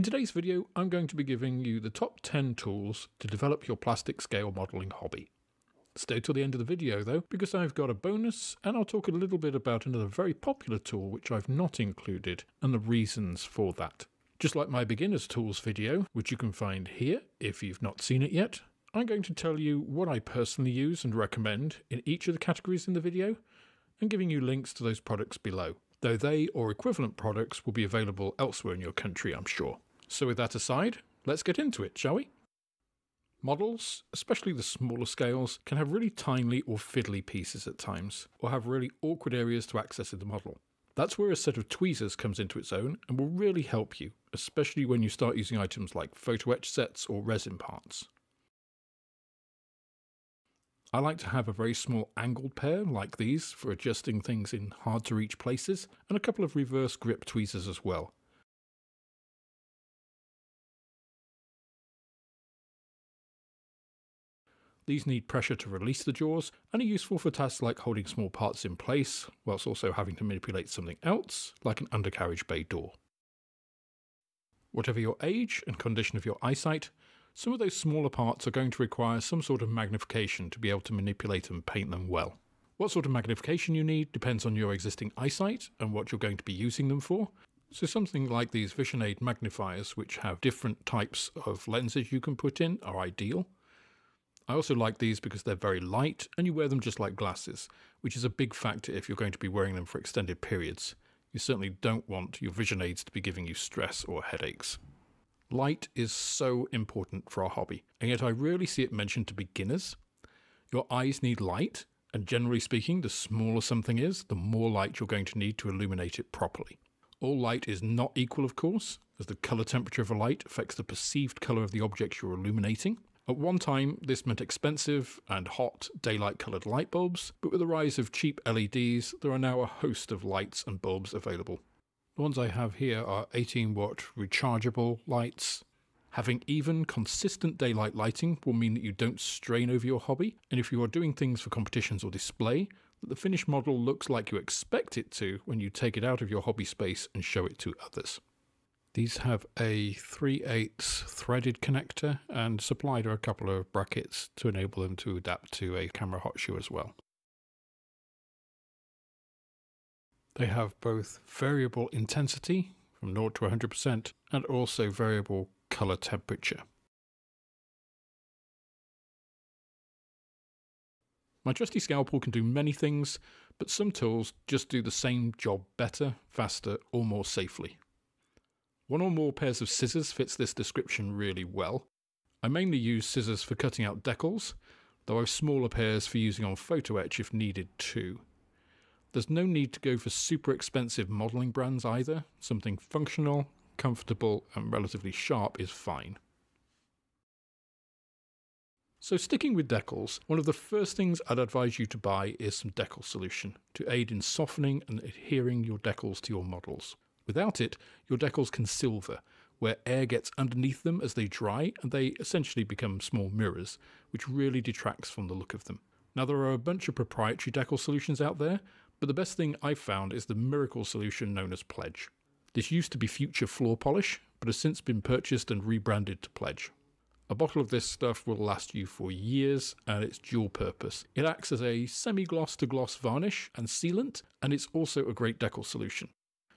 In today's video, I'm going to be giving you the top 10 tools to develop your plastic scale modelling hobby. Stay till the end of the video though, because I've got a bonus and I'll talk a little bit about another very popular tool which I've not included and the reasons for that. Just like my beginners tools video, which you can find here if you've not seen it yet, I'm going to tell you what I personally use and recommend in each of the categories in the video, and giving you links to those products below though they or equivalent products will be available elsewhere in your country, I'm sure. So, with that aside, let's get into it, shall we? Models, especially the smaller scales, can have really tiny or fiddly pieces at times, or have really awkward areas to access in the model. That's where a set of tweezers comes into its own and will really help you, especially when you start using items like photo etch sets or resin parts. I like to have a very small angled pair like these for adjusting things in hard to reach places, and a couple of reverse grip tweezers as well. These need pressure to release the jaws and are useful for tasks like holding small parts in place, whilst also having to manipulate something else, like an undercarriage bay door. Whatever your age and condition of your eyesight, some of those smaller parts are going to require some sort of magnification to be able to manipulate and paint them well. What sort of magnification you need depends on your existing eyesight and what you're going to be using them for. So something like these Vision Aid magnifiers, which have different types of lenses you can put in, are ideal. I also like these because they're very light and you wear them just like glasses, which is a big factor if you're going to be wearing them for extended periods. You certainly don't want your vision aids to be giving you stress or headaches. Light is so important for our hobby, and yet I rarely see it mentioned to beginners. Your eyes need light, and generally speaking, the smaller something is, the more light you're going to need to illuminate it properly. All light is not equal, of course, as the colour temperature of a light affects the perceived colour of the object you're illuminating. At one time, this meant expensive and hot daylight coloured light bulbs, but with the rise of cheap LEDs, there are now a host of lights and bulbs available. The ones I have here are 18 watt rechargeable lights. Having even, consistent daylight lighting will mean that you don't strain over your hobby, and if you are doing things for competitions or display, that the finished model looks like you expect it to when you take it out of your hobby space and show it to others. These have a 3 8 threaded connector and supplied are a couple of brackets to enable them to adapt to a camera hot shoe as well. They have both variable intensity from 0 to 100% and also variable color temperature. My trusty scalpel can do many things, but some tools just do the same job better, faster, or more safely. One or more pairs of scissors fits this description really well. I mainly use scissors for cutting out decals, though I have smaller pairs for using on photo etch if needed too. There's no need to go for super expensive modelling brands either. Something functional, comfortable, and relatively sharp is fine. So sticking with decals, one of the first things I'd advise you to buy is some decal solution to aid in softening and adhering your decals to your models. Without it, your decals can silver, where air gets underneath them as they dry and they essentially become small mirrors, which really detracts from the look of them. Now there are a bunch of proprietary decal solutions out there, but the best thing I've found is the miracle solution known as Pledge. This used to be Future Floor Polish, but has since been purchased and rebranded to Pledge. A bottle of this stuff will last you for years and it's dual purpose. It acts as a semi gloss to gloss varnish and sealant, and it's also a great decal solution.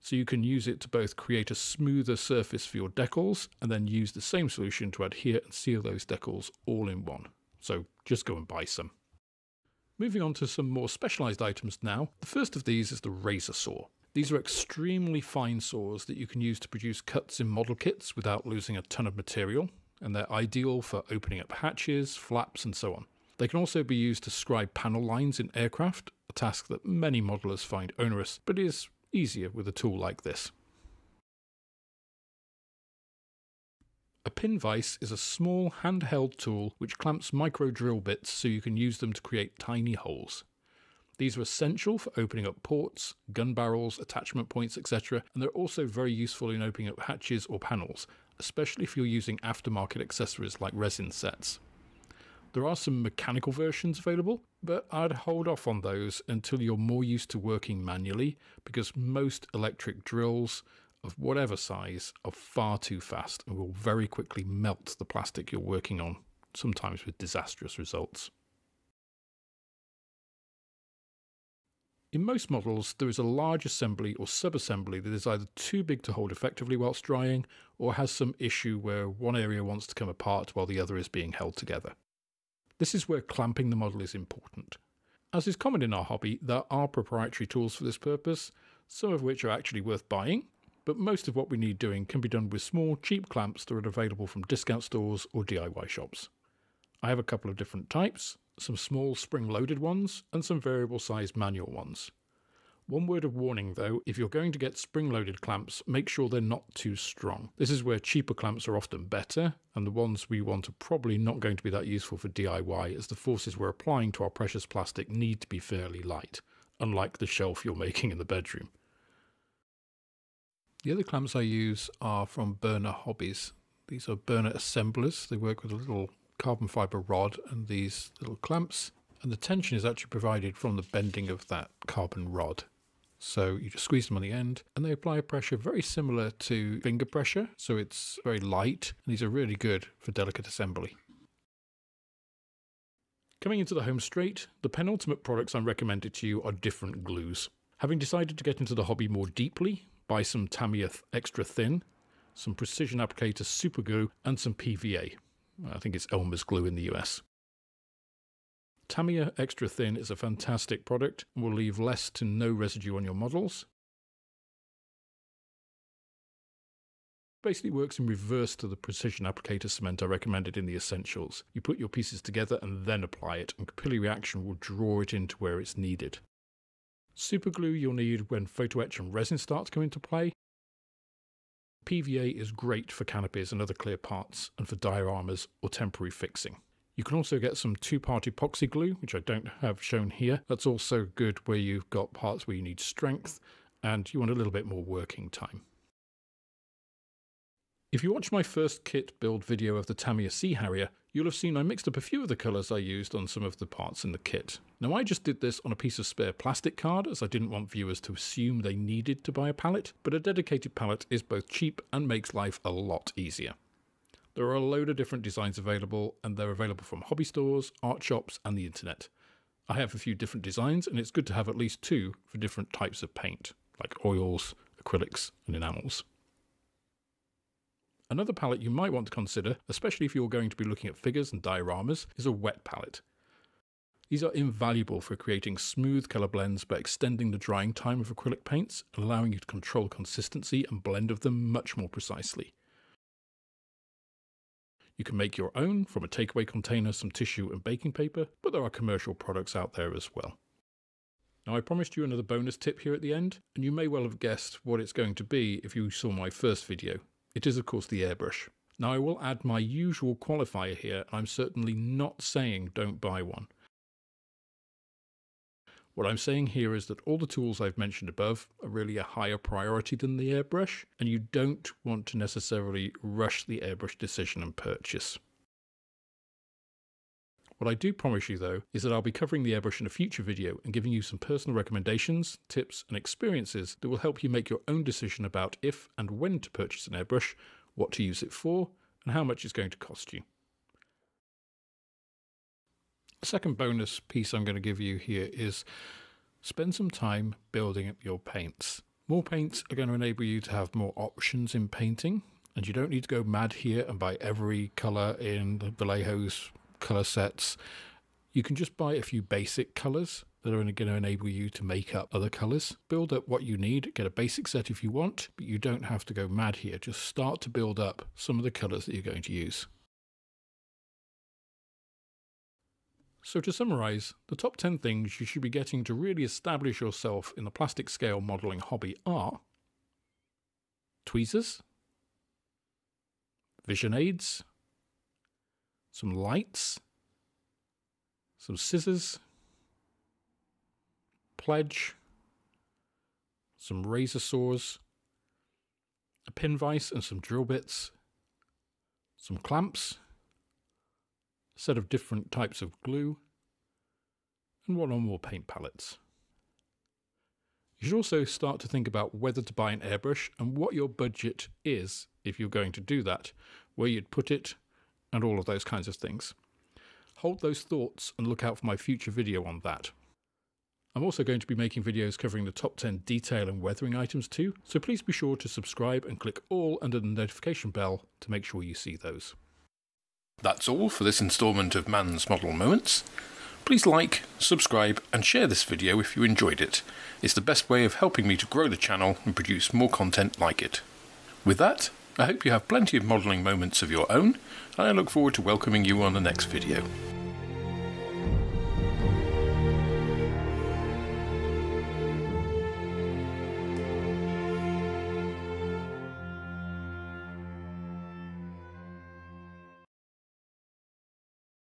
So you can use it to both create a smoother surface for your decals and then use the same solution to adhere and seal those decals all in one. So just go and buy some. Moving on to some more specialised items now. The first of these is the razor saw. These are extremely fine saws that you can use to produce cuts in model kits without losing a ton of material, and they're ideal for opening up hatches, flaps, and so on. They can also be used to scribe panel lines in aircraft, a task that many modelers find onerous, but is easier with a tool like this. A pin vise is a small handheld tool which clamps micro drill bits so you can use them to create tiny holes. These are essential for opening up ports, gun barrels, attachment points, etc., and they're also very useful in opening up hatches or panels, especially if you're using aftermarket accessories like resin sets. There are some mechanical versions available, but I'd hold off on those until you're more used to working manually because most electric drills of whatever size are far too fast and will very quickly melt the plastic you're working on, sometimes with disastrous results. In most models, there is a large assembly or sub-assembly that is either too big to hold effectively whilst drying, or has some issue where one area wants to come apart while the other is being held together. This is where clamping the model is important. As is common in our hobby, there are proprietary tools for this purpose, some of which are actually worth buying, but most of what we need doing can be done with small, cheap clamps that are available from discount stores or DIY shops. I have a couple of different types, some small spring-loaded ones, and some variable-sized manual ones. One word of warning though, if you're going to get spring-loaded clamps, make sure they're not too strong. This is where cheaper clamps are often better, and the ones we want are probably not going to be that useful for DIY as the forces we're applying to our precious plastic need to be fairly light, unlike the shelf you're making in the bedroom. The other clamps I use are from Burner Hobbies. These are burner assemblers. They work with a little carbon fiber rod and these little clamps. And the tension is actually provided from the bending of that carbon rod. So you just squeeze them on the end and they apply a pressure very similar to finger pressure. So it's very light and these are really good for delicate assembly. Coming into the home straight, the penultimate products I'm recommended to you are different glues. Having decided to get into the hobby more deeply, buy some Tamiya Extra Thin, some Precision Applicator Super Glue and some PVA. I think it's Elmer's glue in the US. Tamiya Extra Thin is a fantastic product and will leave less to no residue on your models. Basically works in reverse to the precision applicator cement I recommended in the essentials. You put your pieces together and then apply it and capillary reaction will draw it into where it's needed. Super glue you'll need when photo etch and resin start to come into play, PVA is great for canopies and other clear parts and for dioramas or temporary fixing. You can also get some two-part epoxy glue, which I don't have shown here. That's also good where you've got parts where you need strength and you want a little bit more working time. If you watched my first kit build video of the Tamiya Sea Harrier, you'll have seen I mixed up a few of the colours I used on some of the parts in the kit. Now I just did this on a piece of spare plastic card as I didn't want viewers to assume they needed to buy a palette, but a dedicated palette is both cheap and makes life a lot easier. There are a load of different designs available and they're available from hobby stores, art shops and the internet. I have a few different designs and it's good to have at least two for different types of paint, like oils, acrylics and enamels. Another palette you might want to consider, especially if you're going to be looking at figures and dioramas, is a wet palette. These are invaluable for creating smooth colour blends by extending the drying time of acrylic paints and allowing you to control consistency and blend of them much more precisely. You can make your own from a takeaway container, some tissue and baking paper, but there are commercial products out there as well. Now I promised you another bonus tip here at the end, and you may well have guessed what it's going to be if you saw my first video. It is of course the airbrush. Now I will add my usual qualifier here, I'm certainly not saying don't buy one. What I'm saying here is that all the tools I've mentioned above are really a higher priority than the airbrush, and you don't want to necessarily rush the airbrush decision and purchase. What I do promise you though is that I'll be covering the airbrush in a future video and giving you some personal recommendations, tips and experiences that will help you make your own decision about if and when to purchase an airbrush, what to use it for, and how much it's going to cost you. The second bonus piece I'm going to give you here is spend some time building up your paints. More paints are going to enable you to have more options in painting, and you don't need to go mad here and buy every colour in the Vallejo's color sets. You can just buy a few basic colors that are going to enable you to make up other colors. Build up what you need, get a basic set if you want, but you don't have to go mad here. Just start to build up some of the colors that you're going to use. So to summarize, the top 10 things you should be getting to really establish yourself in the plastic scale modeling hobby are tweezers, vision aids, some lights, some scissors, pledge, some razor saws, a pin vise and some drill bits, some clamps, set of different types of glue, and one or more paint palettes. You should also start to think about whether to buy an airbrush and what your budget is if you're going to do that, where you'd put it, and all of those kinds of things. Hold those thoughts and look out for my future video on that. I'm also going to be making videos covering the top 10 detail and weathering items too, so please be sure to subscribe and click all under the notification bell to make sure you see those. That's all for this instalment of Mann's Model Moments. Please like, subscribe and share this video if you enjoyed it. It's the best way of helping me to grow the channel and produce more content like it. With that, I hope you have plenty of modelling moments of your own, and I look forward to welcoming you on the next video.